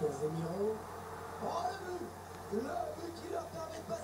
Casemiro. Oh le but Le but qui leur permet de passer